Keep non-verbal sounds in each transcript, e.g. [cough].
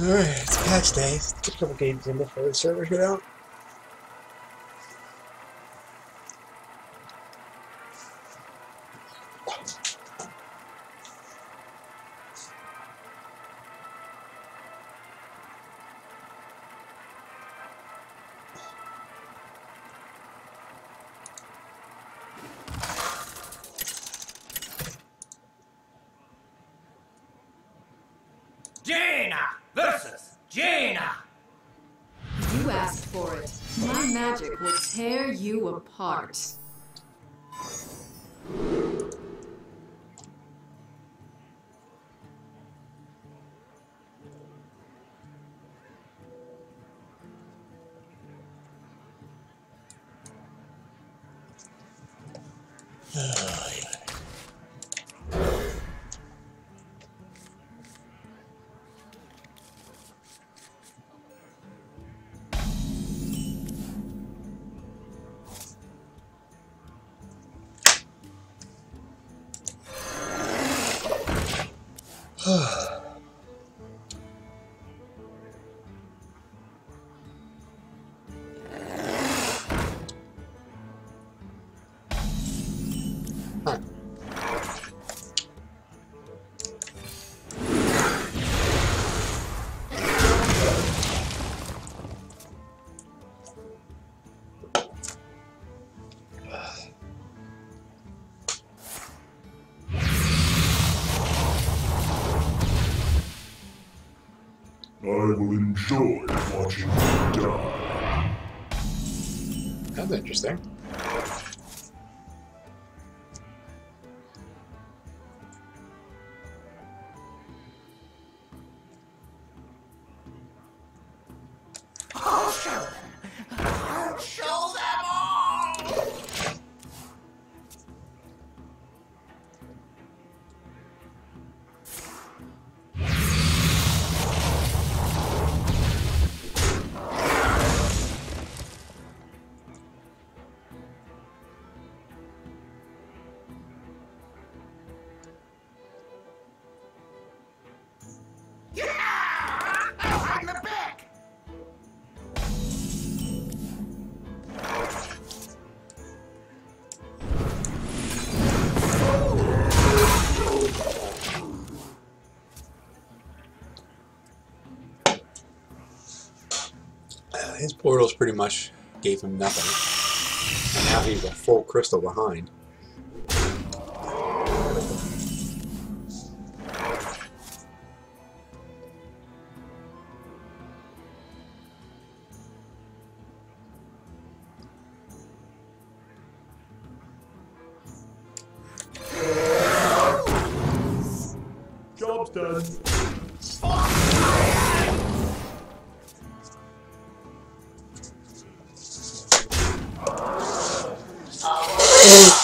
Alright, it's patch day. Get a couple games in before the servers get out. Will enjoy watching you die. That's interesting. Pretty much gave him nothing. And now he's a full crystal behind. and then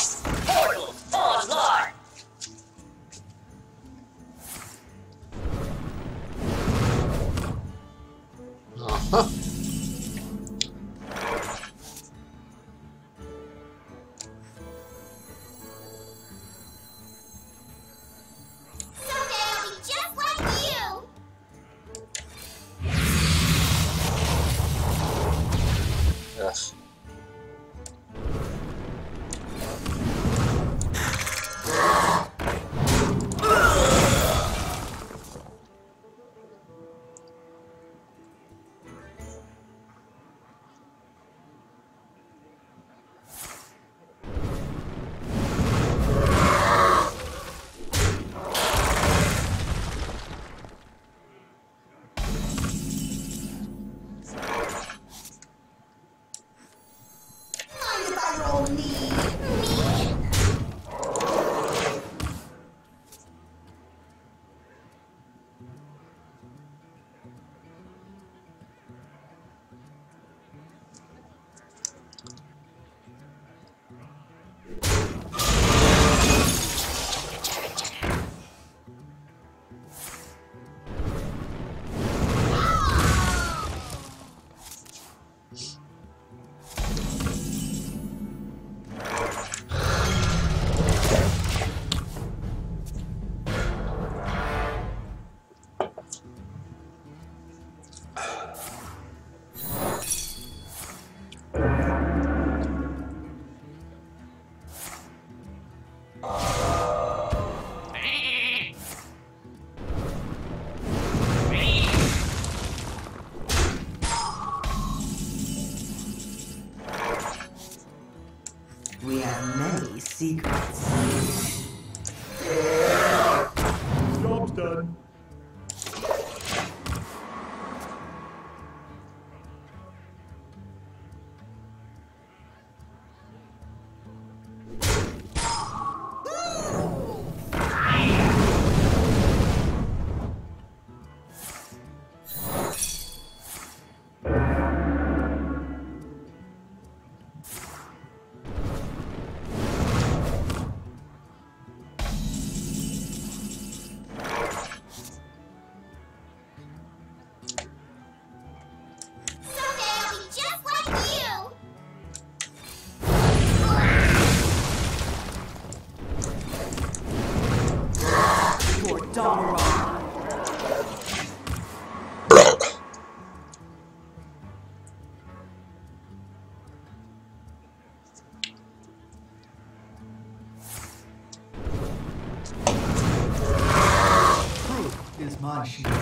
Washington.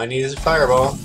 All I need is a fireball.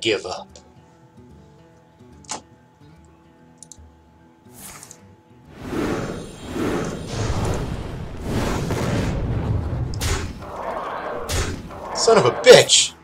give up. Son of a bitch!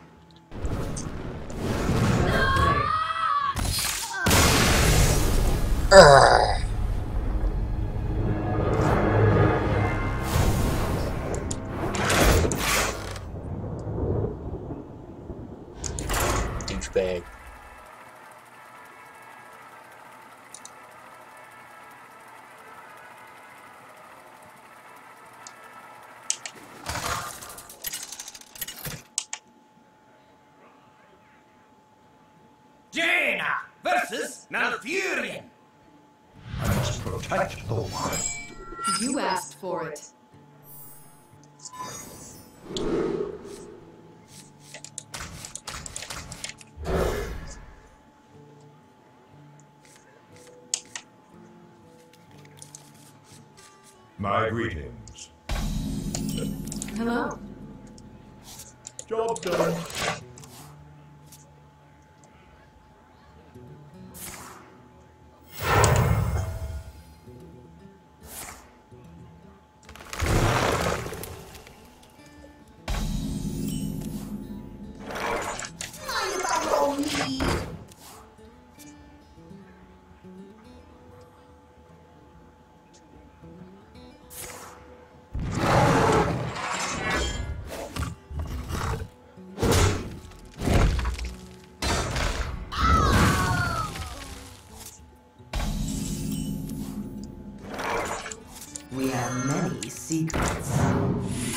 We have many secrets.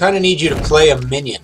Kind of need you to play a minion.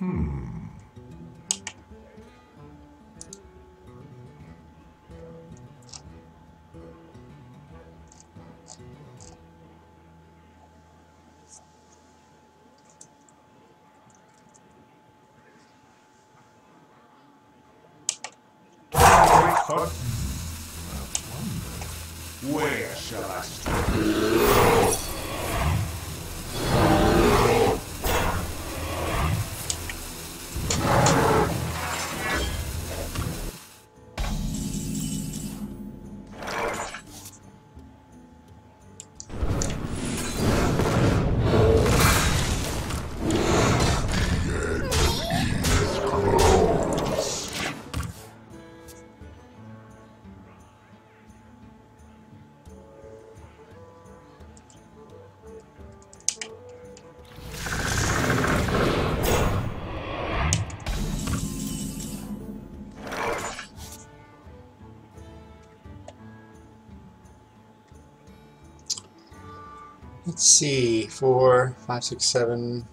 But where shall I start? Let's see. Four, five, six, seven.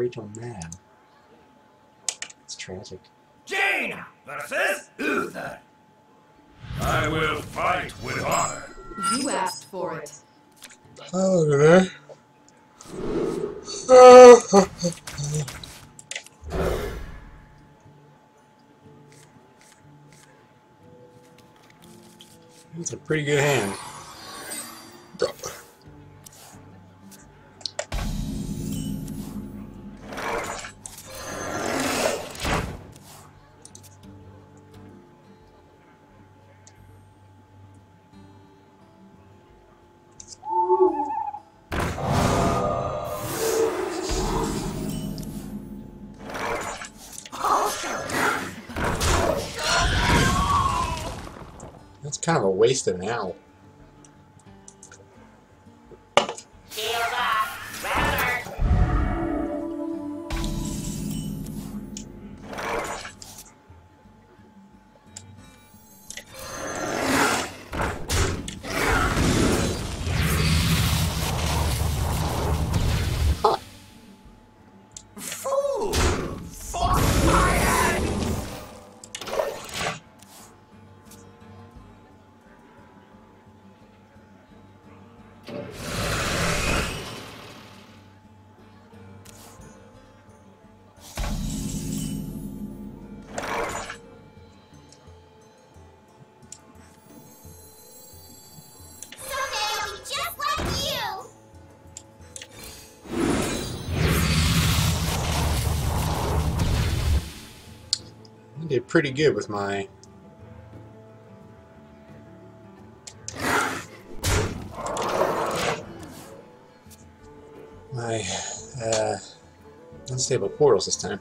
Looks like Rachel It's tragic. Jaina versus Uther. I will fight with honor. You asked for it. Oh, That's a pretty good hand. Of an owl. Pretty good with my my uh, unstable portals this time.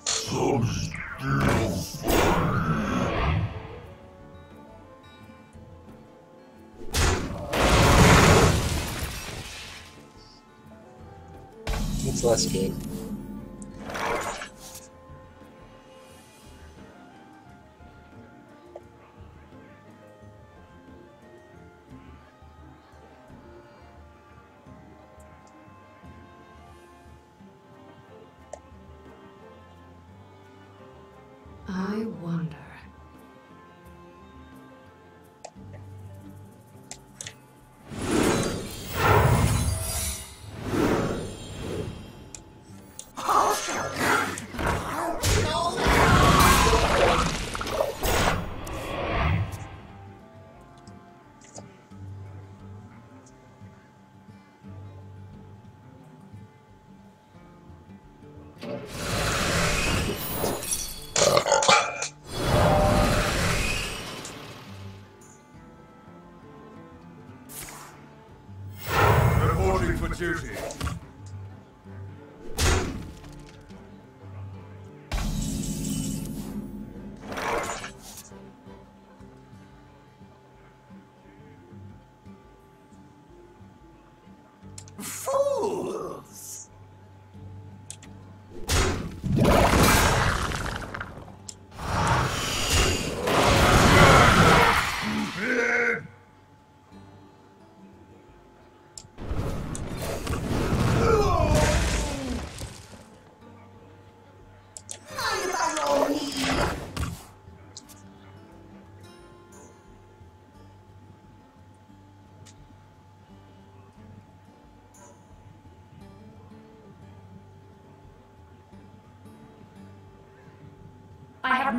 It's less good.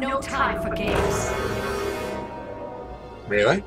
No time for games. Really?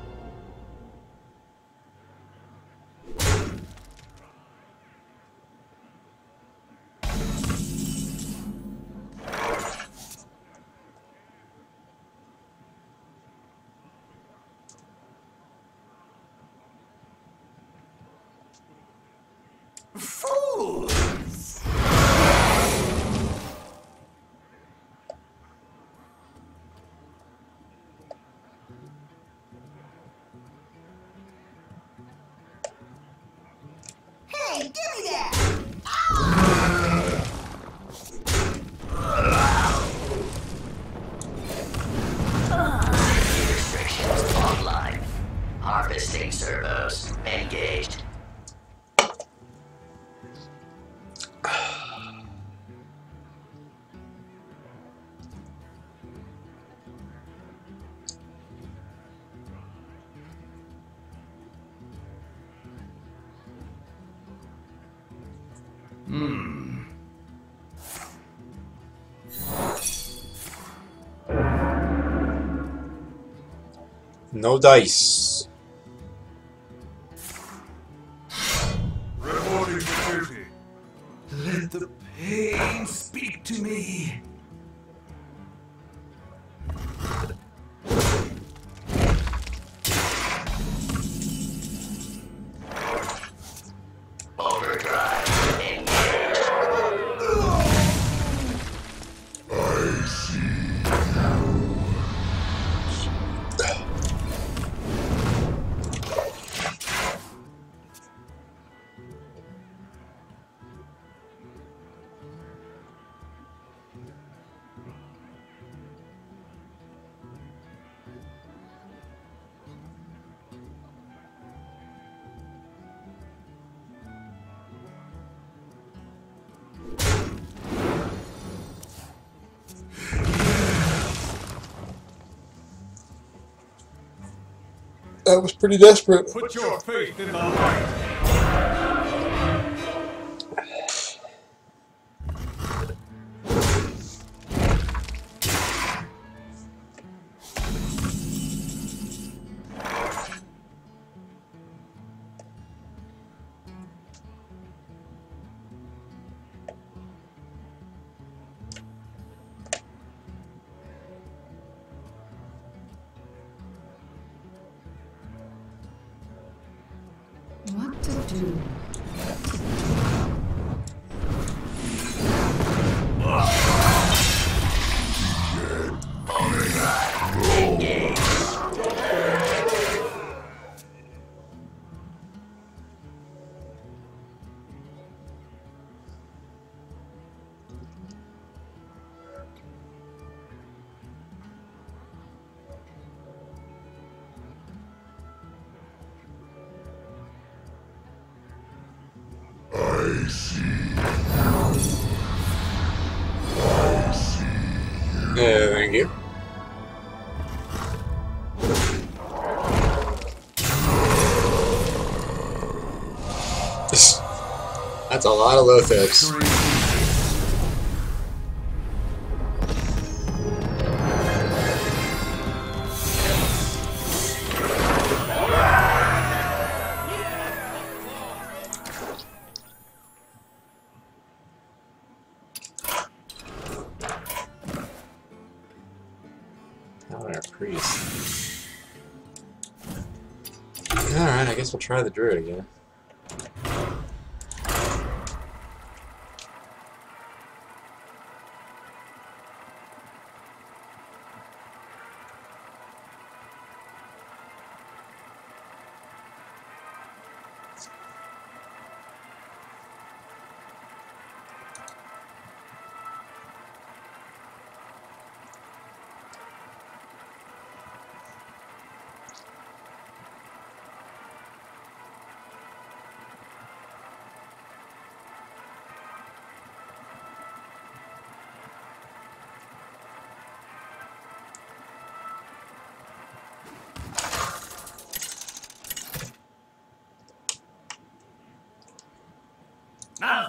não dá isso. That was pretty desperate. Put your faith in the light. Doom. Lothos. Alright, I guess we'll try the druid again.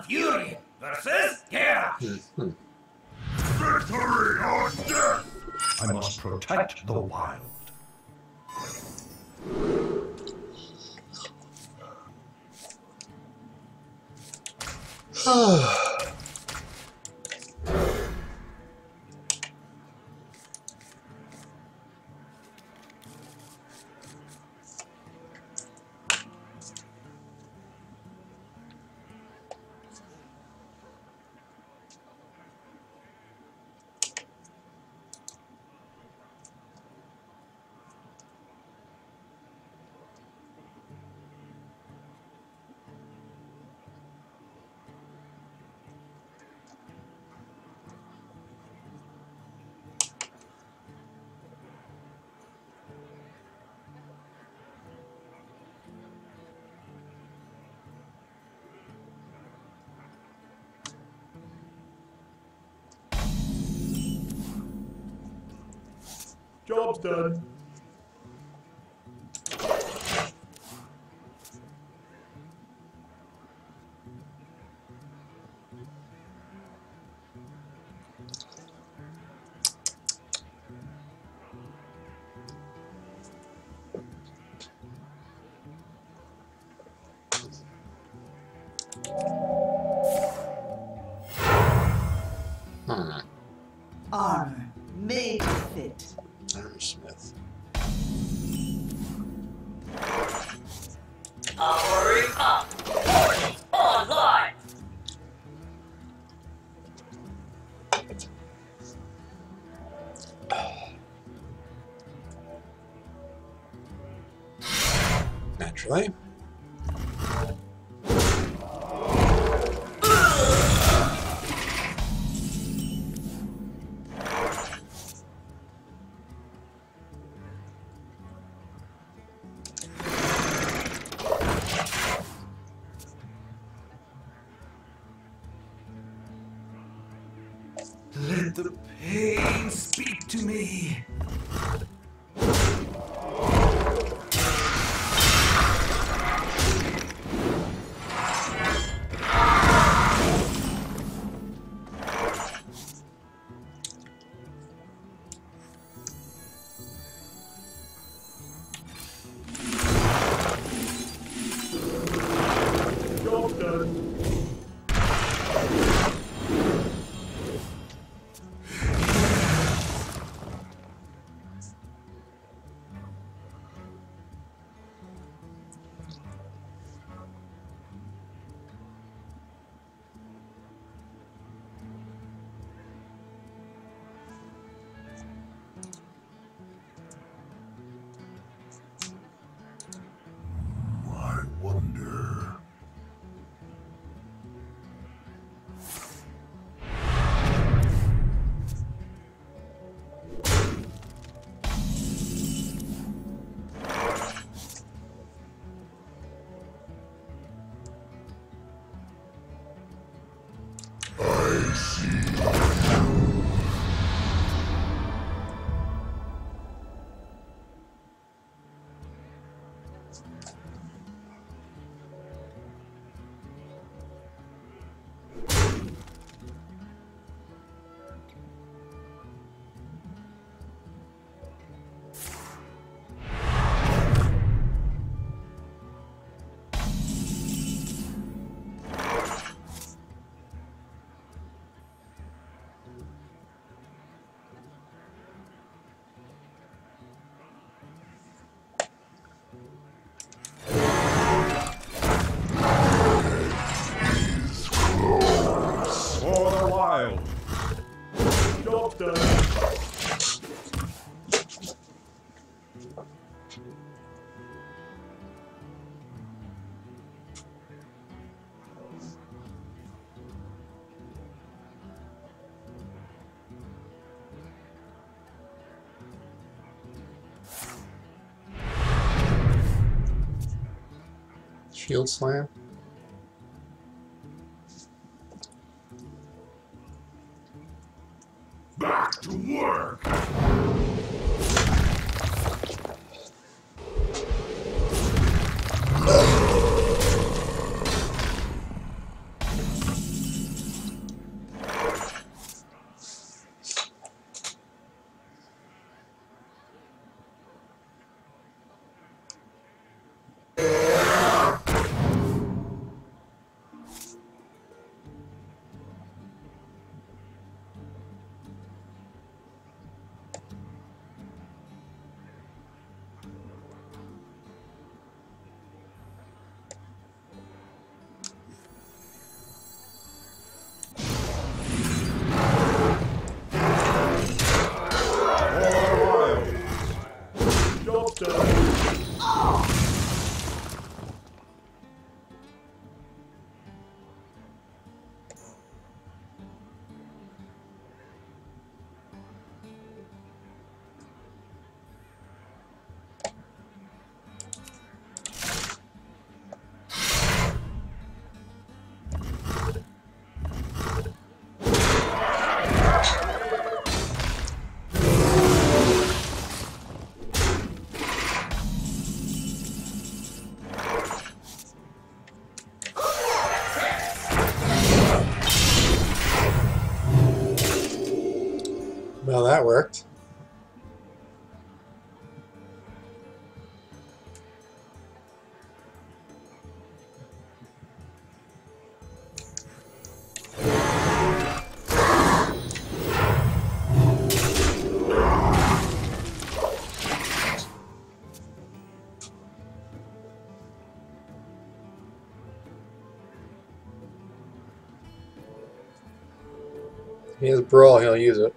Malfurion versus Garrosh. Hmm. Victory or death! I must protect the wild. Done. Naturally. Shield slam. Has brawl, he'll use it.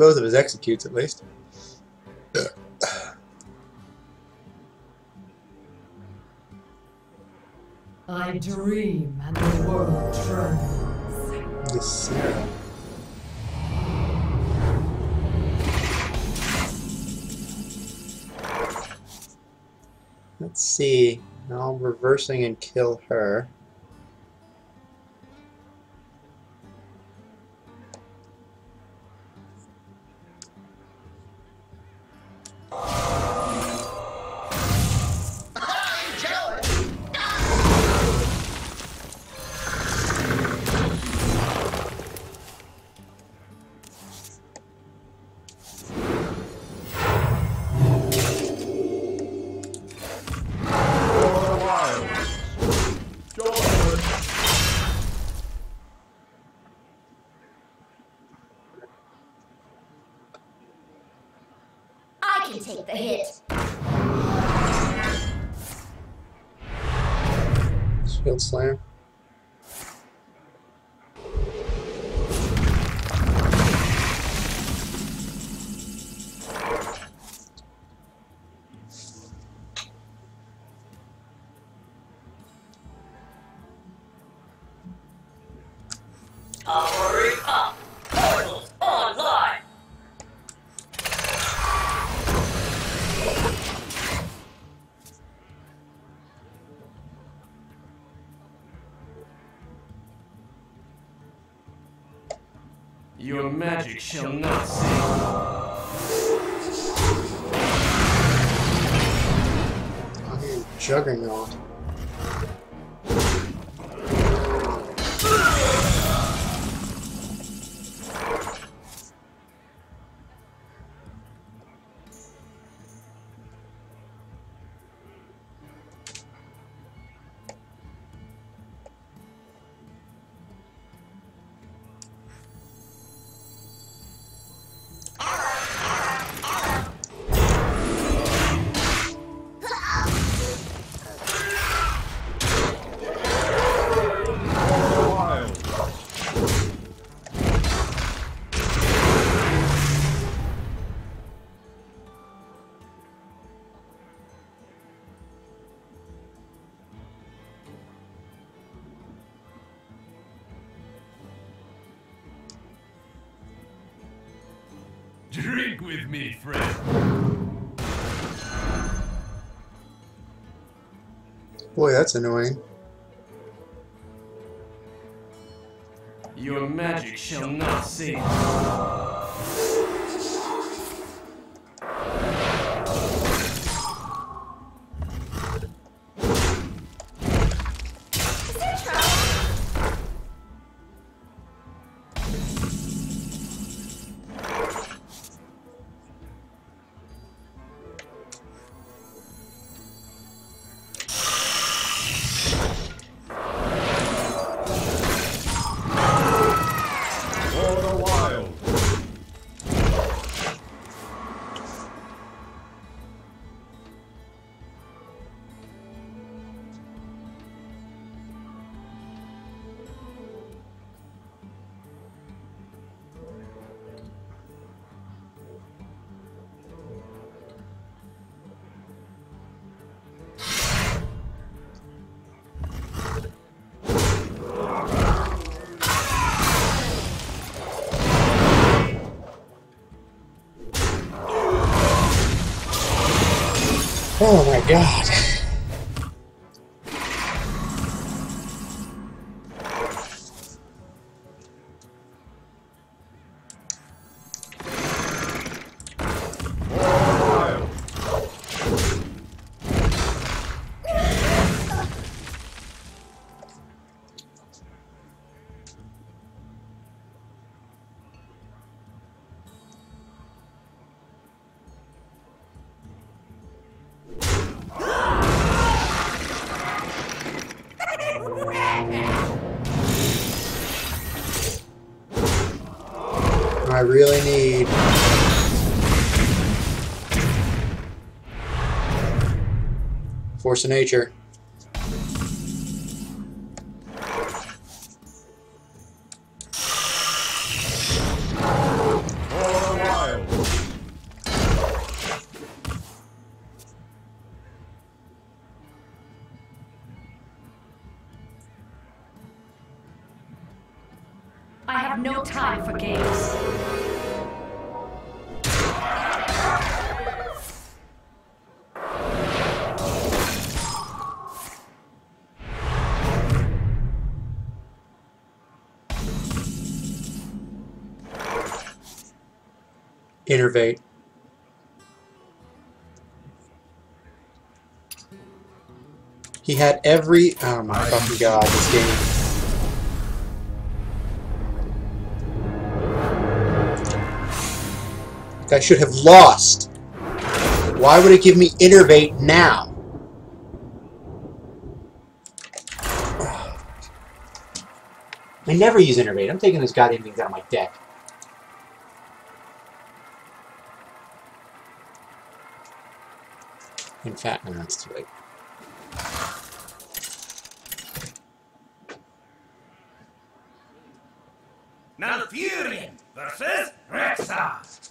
Both of his executes, at least. Dream and the world trembles. This Sarah. Let's see. Now I'm reversing and kill her. Shall not hear Juggernaut. Me, friend. Boy, that's annoying. Your magic shall not save. God. I really need. Force of nature. Innervate. He had every. Oh my fucking god, this game. I should have lost. Why would it give me Innervate now? I never use Innervate. I'm taking those goddamn things out of my deck. In fact, no, that's too late. Malfurion versus Rexxar.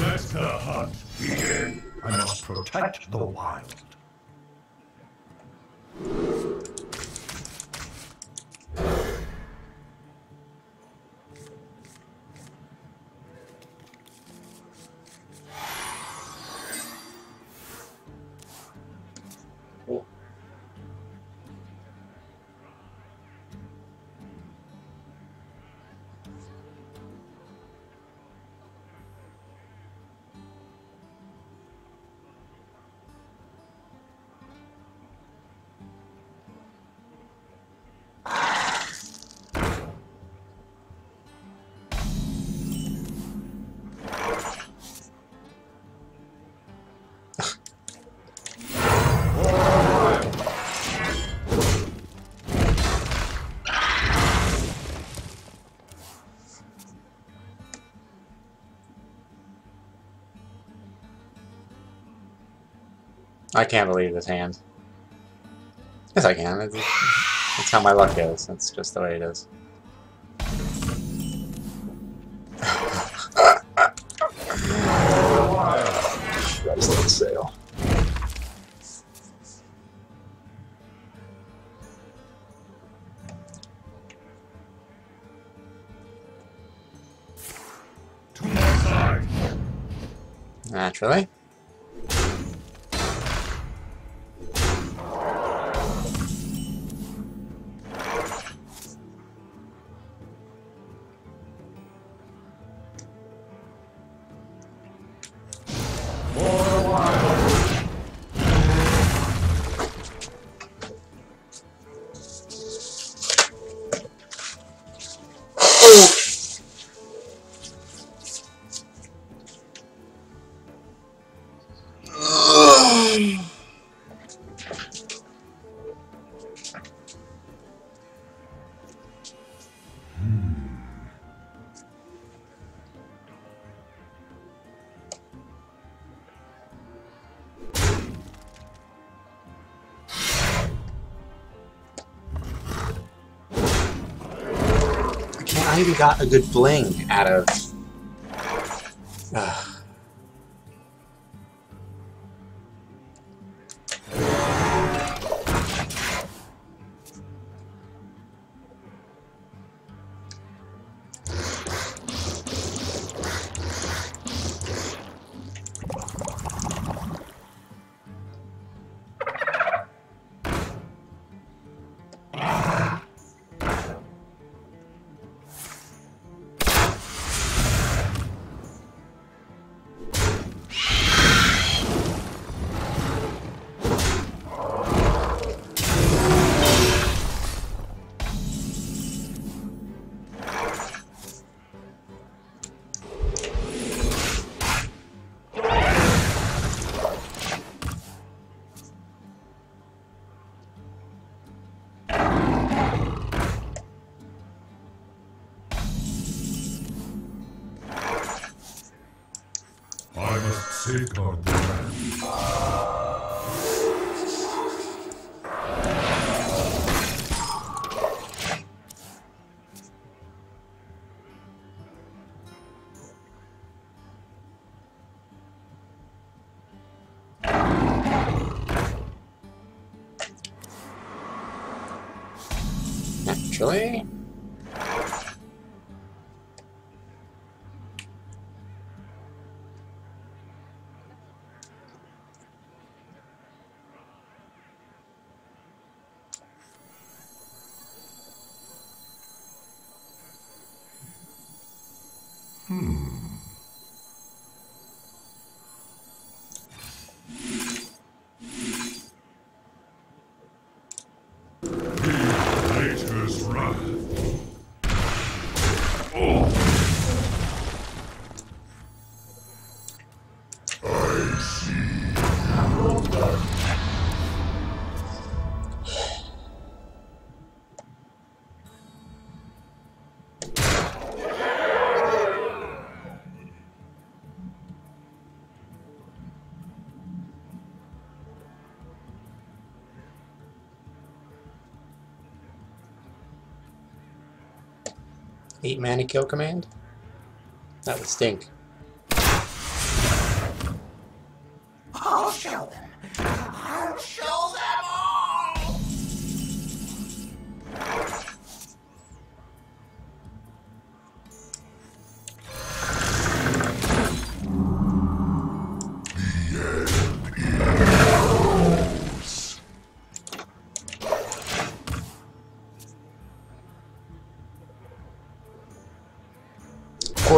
Let the hunt begin. I must protect the wild. I can't believe this hand. Yes, I can. It's, that's how my luck goes. That's just the way it is. That's sale. Naturally. Even got a good bling out of. Naturally. 8 mana kill command? That would stink.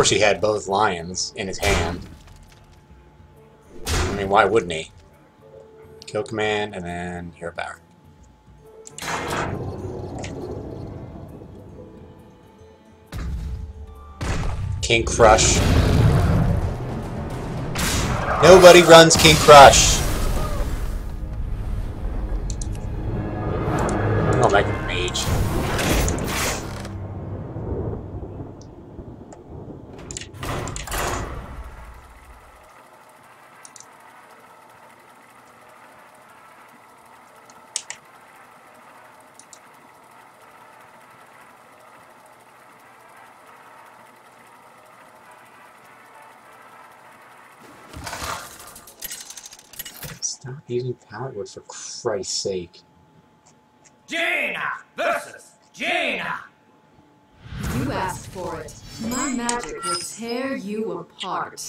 Course he had both lions in his hand. I mean, why wouldn't he? Kill command, and then hero power. King Krush. Nobody runs King Krush. Atwood, for Christ's sake. Jaina versus Jaina. You asked for it. My magic will tear you apart.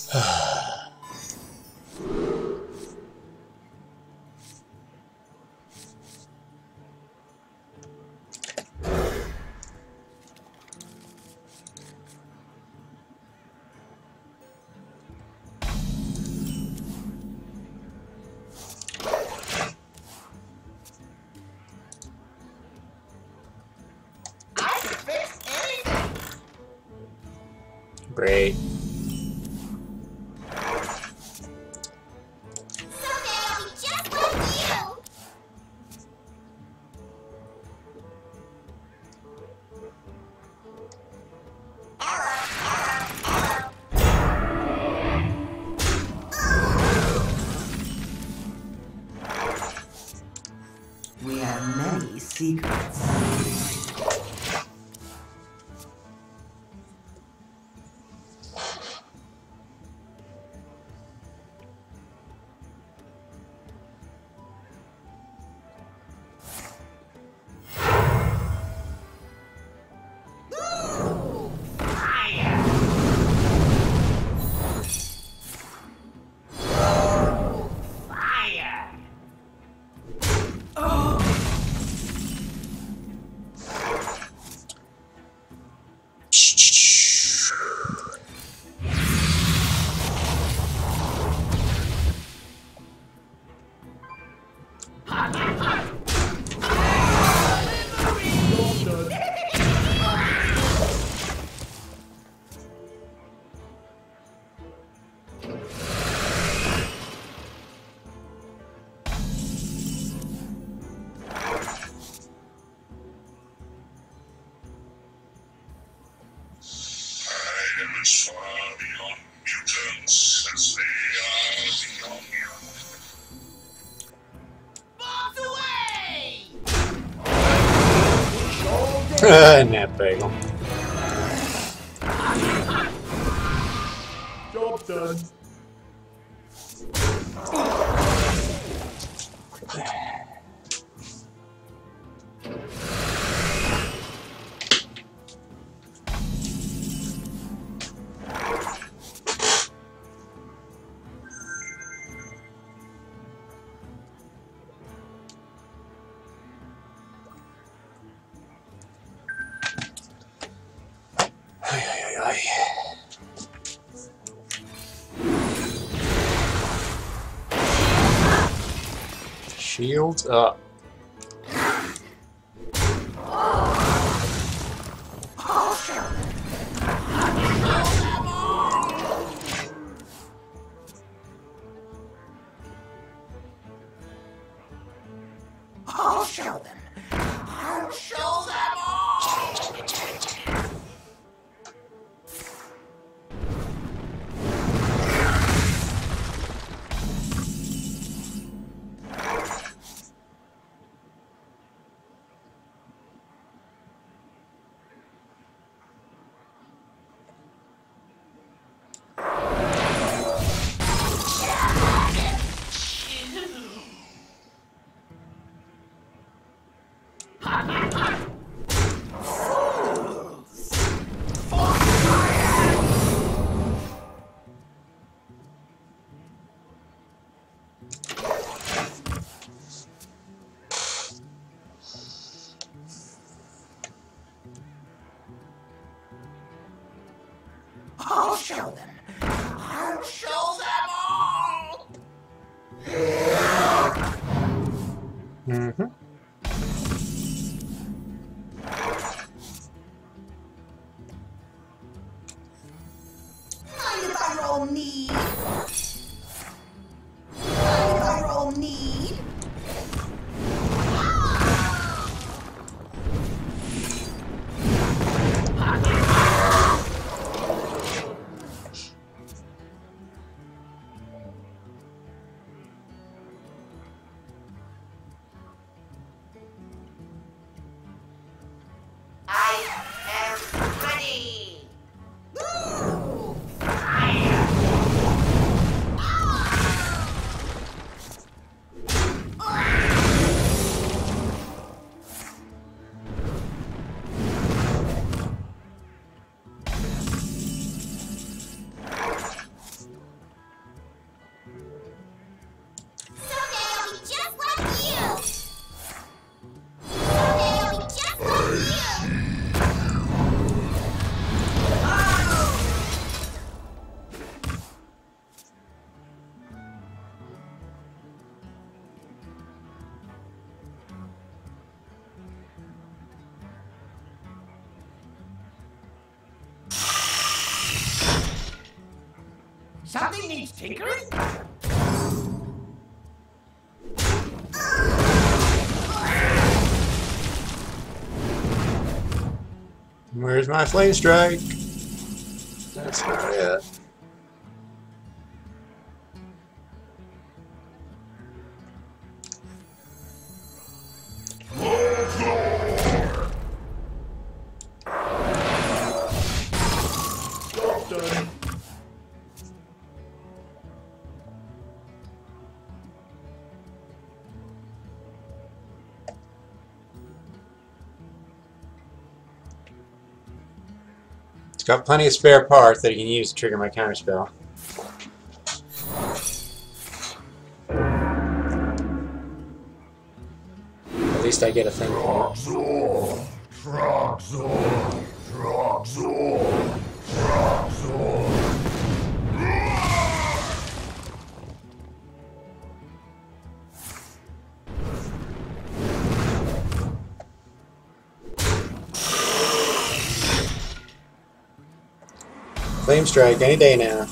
field. Uh, tinkering? Where's my flame strike? It's got plenty of spare parts that he can use to trigger my counterspell. At least I get a thing for it. Flame strike any day now.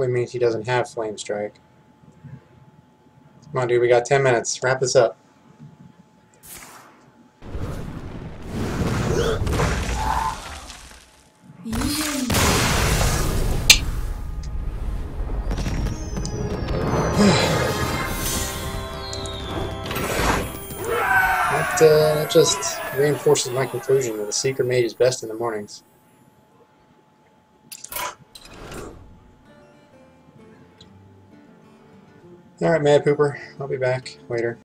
Probably means he doesn't have flame strike. Come on, dude. We got 10 minutes. Wrap this up. [sighs] That, uh, that just reinforces my conclusion that the Seeker Mage is best in the mornings. Alright, Mad Pooper. I'll be back later.